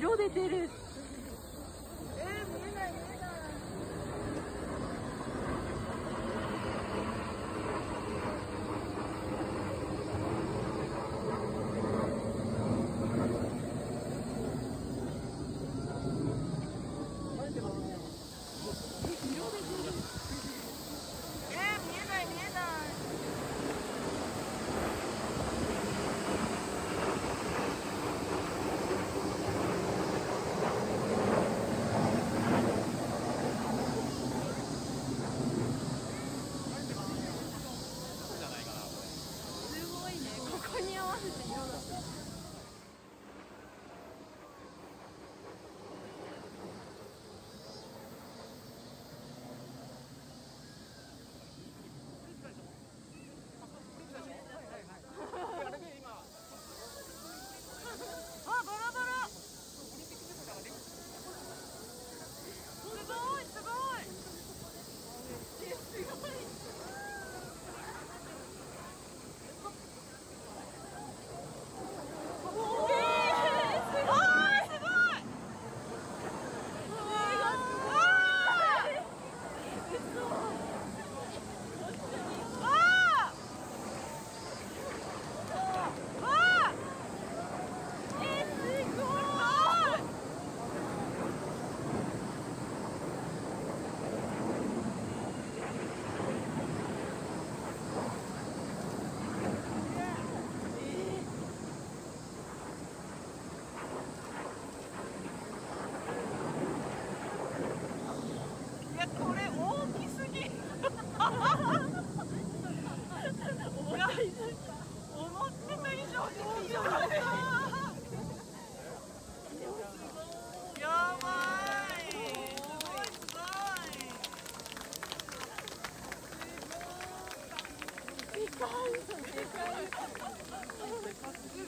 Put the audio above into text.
色で出る。でかいでかい